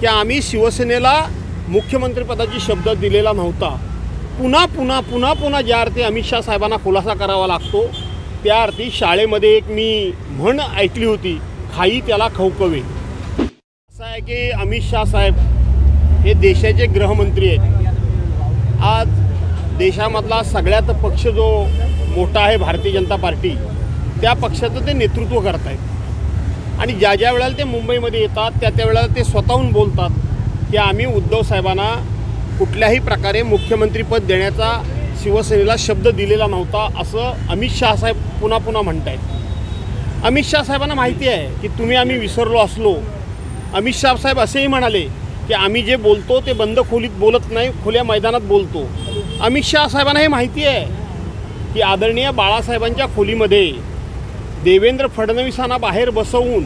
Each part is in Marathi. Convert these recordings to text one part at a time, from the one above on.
की आम्ही शिवसेनेला मुख्यमंत्रीपदाची शब्द दिलेला नव्हता. पुन्हा पुन्हा पुन्हा पुन्हा ज्या अर्थी अमित शहा साहेबांना खुलासा करावा लागतो त्या अर्थी शाळेमध्ये एक मी म्हण ऐकली होती खाई त्याला खवकवे असं आहे की अमित शहा साहेब हे देशाचे गृहमंत्री आहेत. आज देशामधला सगळ्यात पक्ष जो मोठा आहे भारतीय जनता पार्टी त्या पक्षाचं ते नेतृत्व करत आहेत आणि ज्या ज्या वेळेला ते मुंबईमध्ये येतात त्या त्या वेळेला ते स्वतःहून बोलतात की आम्ही उद्धव साहेबांना कुठल्याही प्रकारे मुख्यमंत्रीपद देण्याचा शिवसेनेला शब्द दिलेला नव्हता असं अमित शहा साहेब पुन्हा पुन्हा म्हणत आहेत अमित शहा साहेबांना माहिती आहे की तुम्ही आम्ही विसरलो असलो. अमित शहा साहेब असेही म्हणाले की आम्ही जे बोलतो ते बंद खोलीत बोलत नाही खुल्या मैदानात बोलतो. अमित शहा साहेबांना हे माहिती आहे की आदरणीय बाळासाहेबांच्या खोलीमध्ये देवेंद्र फडणवीसांना बाहेर बसवून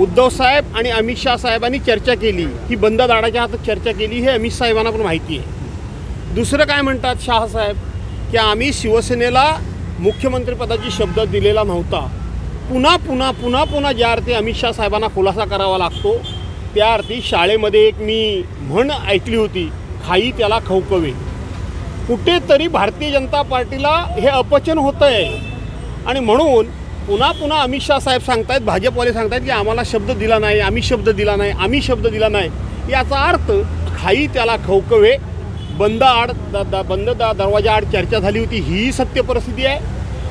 उद्धव साहेब आणि अमित शाह साहेबांनी चर्चा केली. ही बंद दाडाच्या हातात चर्चा केली हे अमित साहेबांना पण माहिती आहे. दुसरं काय म्हणतात शहासाहेब की आम्ही शिवसेनेला मुख्यमंत्रीपदाची शब्द दिलेला नव्हता. पुन्हा पुन्हा पुन्हा पुन्हा ज्या अर्थी अमित शाह साहेबांना खुलासा करावा लागतो त्या अर्थी शाळेमध्ये एक मी म्हण ऐकली होती खाई त्याला खवकवे. कुठेतरी भारतीय जनता पार्टीला हे अपचन होतं आहे आणि म्हणून पुन्हा पुन्हा अमित शाह साहेब सांगतायत भाजपवाले सांगतायत की आम्हाला शब्द दिला नाही आम्ही शब्द दिला नाही आम्ही शब्द दिला नाही. याचा अर्थ खाई त्याला खवकवे बंद आड द द बंद द दरवाजा आड चर्चा झाली होती हीही सत्य परिस्थिती आहे.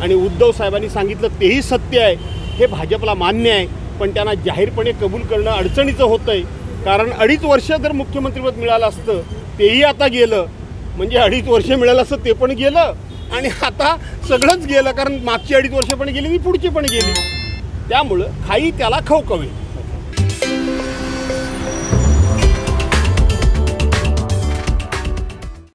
आणि उद्धव साहेबांनी सांगितलं तेही सत्य आहे. हे भाजपला मान्य आहे पण त्यांना जाहीरपणे कबूल करणं अडचणीचं होतं आहे कारण अडीच वर्ष जर मुख्यमंत्रीपद मिळालं असतं तेही आता गेलं. म्हणजे अडीच वर्ष मिळालं असतं ते पण गेलं. आणि आता सगळंच गेलं कारण मागची अडीच वर्ष पण गेली आणि पुढची पण गेली. त्यामुळं खाई त्याला खवखवेल